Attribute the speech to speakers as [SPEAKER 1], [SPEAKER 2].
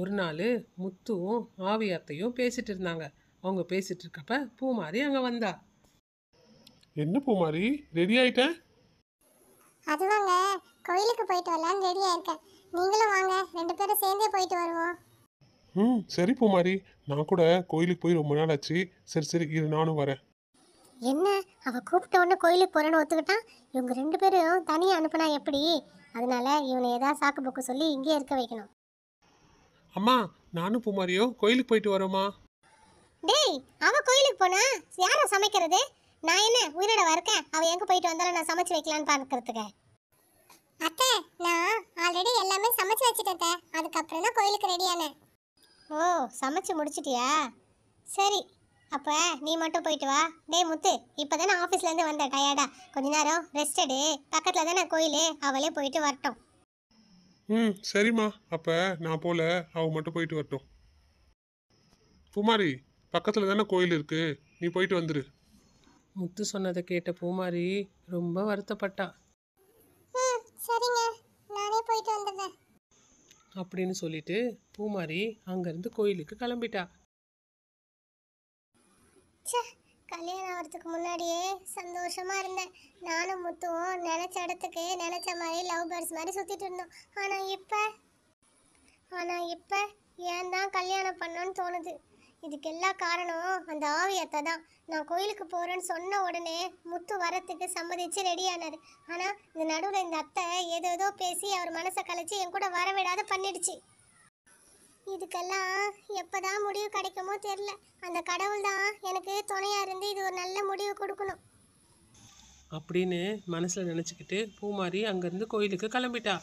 [SPEAKER 1] ஒரு நாள் முத்துவும் ஆவியாத்தையும் பேசிட்டு இருந்தாங்க. அவங்க பேசிட்டு இருக்கப்ப பூமாரி அங்கே வந்தா.
[SPEAKER 2] என்ன பூமாரி? ரெடி ஆயிட்டேன்.
[SPEAKER 3] அதுவாங்க கோயிலுக்கு போயிட்டு வரலான்னு ரெடியாக இருக்கேன் நீங்களும் வாங்க ரெண்டு பேரும் சேர்ந்தே போயிட்டு வருவோம்.
[SPEAKER 2] ம் சரி பூமாரி. நான் கூட கோயிலுக்கு போய் ரொம்ப நாள் ஆச்சு. சரி சரி இரு நானும் வரேன்.
[SPEAKER 3] என்ன? அவ கூப்பிட்ட உடனே கோயிலுக்கு போறேன்னு ஒத்துக்கிட்டான் இவங்க ரெண்டு பேரும் தனியாக அனுப்புனா எப்படி? அதனால இவனை ஏதாவது சாக்கு போக்கு சொல்லி இங்கே இருக்க வைக்கணும்.
[SPEAKER 2] அம்மா நானும் பூமாரியோ கோயிலுக்கு போயிட்டு வரோமா
[SPEAKER 3] டேய் அவ கோயிலுக்கு போனா? யாரை சமைக்கிறது? நான் என்ன உயிரோட இருக்கேன்? அவ எங்க போயிட்டு வந்தாலும் நான் சமைச்சு வைக்கலான்னு பார்க்கறதுக்கு அத்தை நான் ஆல்ரெடி எல்லாமே சமைச்சு வச்சுட்டேன் அதுக்கப்புறம் தான் கோயிலுக்கு ரெடியானேன் ஓ சமைச்சு முடிச்சிட்டியா? சரி அப்ப நீ மட்டும் போயிட்டு வா. டே முத்து இப்போதானே ஆஃபீஸ்லேருந்து வந்த டயர்டா கொஞ்ச நேரம் ரெஸ்ட் எடு. பக்கத்தில் தானே கோயில்? அவளே போயிட்டு வரட்டும்.
[SPEAKER 2] ம் சரிம்மா. அப்போ நான் போல அவ மட்டும் போயிட்டு வரட்டும். பூமாரி பக்கத்தில் தானே கோயில் இருக்கு? நீ போயிட்டு வந்துரு.
[SPEAKER 1] முத்து சொன்னதை கேட்ட பூமாரி ரொம்ப வருத்தப்பட்டா.
[SPEAKER 3] ம் சரிங்க. நானே போயிட்டு வந்துடுறேன்.
[SPEAKER 1] அப்படின்னு சொல்லிட்டு பூமாரி அங்கேருந்து கோயிலுக்கு கிளம்பிட்டா.
[SPEAKER 3] ச்சே கல்யாணம் ஆகிறதுக்கு முன்னாடியே சந்தோஷமா இருந்தேன். நானும் முத்துவும் நினச்ச இடத்துக்கு நினச்ச மாதிரி லவ் பேர்ட்ஸ் மாதிரி சுற்றிட்டு இருந்தோம். ஆனால் இப்போ ஆனால் இப்போ ஏன் தான் கல்யாணம் பண்ணோன்னு தோணுது. இதுக்கு எல்லா காரணம் அந்த ஆவியத்தை தான். நான் கோயிலுக்கு போகிறேன்னு சொன்ன உடனே முத்து வரத்துக்கு சம்மதிச்சு ரெடி ஆனார். ஆனால் இந்த நடுவில் இந்த அத்தை ஏதோ ஏதோ பேசி அவர் மனசை கலைச்சு என் கூட வர விடாத பண்ணிடுச்சு. இதுக்கெல்லாம் எப்பதான் முடிவு கிடைக்குமோ தெரில அந்த கடவுள் தான் எனக்கு துணை நல்ல முடிவு கொடுக்கணும்.
[SPEAKER 1] அப்படின்னு மனசில் நினச்சிக்கிட்டு பூமாரி அங்கேருந்து கோயிலுக்கு கிளம்பிட்டா.